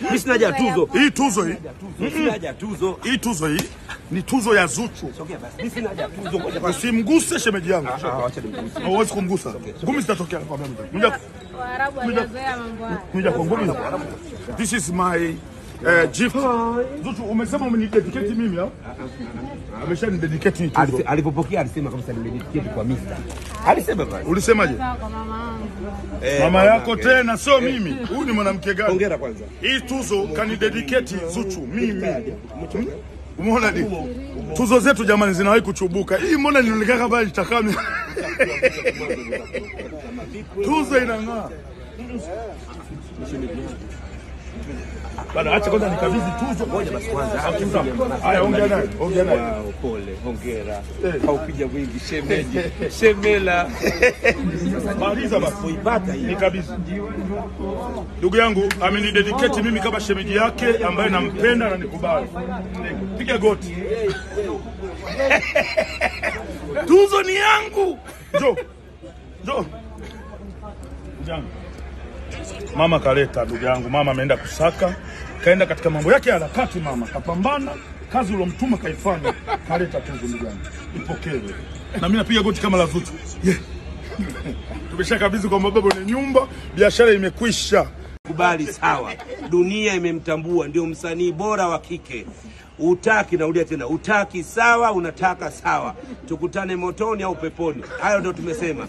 Mimi sina haja tuzo. Hii tuzo hii, Tuzo, Sina haja tuzo. hii tuzo hii ni tuzo ya Zuchu. Usimguse shemeji yangu, Ah, hauwezi kumgusa. Ngumi zitatokea kwa Waarabu mambo haya. This is my uh, gift. Zuchu, umesema umenidedicate mimi au? Ameshanidedicate hii tuzo. Alipopokea alisema kabisa nimededicate kwa Mr. Alisema basi. Ulisemaje? Kwa mama wangu. Eh, Mama yako okay. tena, sio mimi. Huyu ni mwanamke gani? Hongera kwanza. Hii tuzo kanidedicate Zuchu mimi. Umeona ni Tuzo zetu jamani zinawahi kuchubuka. Hii mbona nilionekana kama itakame. Tuzo inang'aa. Bana acha kwanza nikabidhi tuzo. Ngoja basi kwanza. Haya ongea naye, ongea naye. Pole, hongera. Eh. Haupiga wingi shemeji, shemela. Maliza basi. Kuipata hii. Nikabidhi. Ndugu yangu amenidedicate mimi kama shemeji yake ambaye nampenda na nikubali. Piga goti. Tuzo ni yangu. Njoo. Njoo. Ndugu yangu. Mama kaleta ndugu yangu, mama ameenda kusaka, kaenda katika mambo yake ya harakati. Mama kapambana, kazi uliomtuma kaifanya, kaleta tuzo ndugu yangu, ipokee. Na mimi napiga goti kama la Zuchu. Yeah. Tumeshakabidhi kwa mababu ni nyumba, biashara imekwisha. kubali sawa, dunia imemtambua ndio msanii bora wa kike. Utaki, naulia tena, utaki sawa, unataka sawa, tukutane motoni au peponi. Hayo ndio tumesema,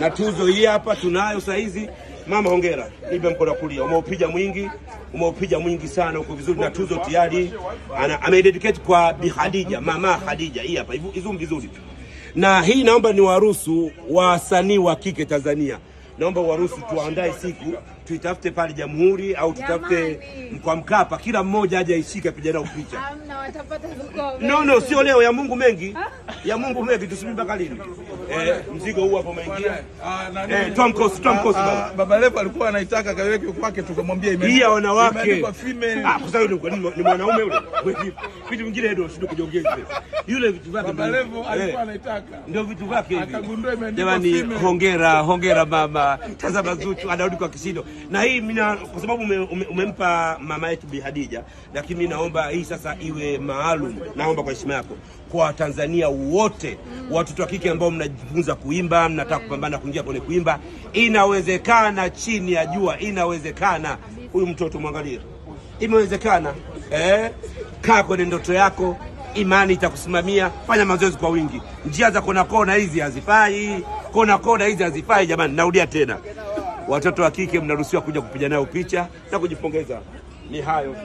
na tuzo hii hapa tunayo saa hizi. Mama, hongera, nipe mkono wa kulia. Umeupiga mwingi, umeupiga mwingi sana, uko vizuri, na tuzo tayari. Ameidedicate kwa Bi Khadija, mama hadija Hii hapa hivi- izum vizuri. Na hii naomba ni waruhusu wasanii wa kike Tanzania, naomba waruhusu tuandae siku tuitafute pale Jamhuri au tutafute kwa Mkapa, kila mmoja aje aishike apige nao picha. Hamna watapata zuko. No, no, sio leo, ya Mungu mengi, ya Mungu mengi, tusubiri mpaka lini? Eh, mzigo huu hapo umeingia. Ah, Eh, Tom Cruise, Tom Cruise Ah, baba. Baba Levo alikuwa anaitaka kaweke kwake, tukamwambia ime- hii ya wanawake imeandikwa female. Ah, kwa sababu ni- mwanaume yule. Vitu vingine ndio shida hivi. Yule vitu vyake Baba Levo alikuwa eh, anaitaka. ndio vitu vyake hivi. Akagundua imeandikwa female. hongera hongera mama, tazama Zuchu anarudi kwa kishindo. Na hii mimi kwa sababu ume, ume, umempa mama yetu Bi Hadija, lakini mimi naomba hii sasa iwe maalum, naomba kwa heshima yako kwa Watanzania wote, watoto wa kike ambao mnajifunza kuimba, mnataka kupambana kuingia kwenye kuimba, inawezekana chini ya jua, inawezekana. Huyu mtoto mwangalie, imewezekana eh? Kaa kwenye ndoto yako, imani itakusimamia. Fanya mazoezi kwa wingi. Njia za kona kona hizi hazifai, kona kona hizi hazifai. Jamani, narudia tena, watoto wa kike mnaruhusiwa kuja kupiga nayo picha na kujipongeza. Ni hayo.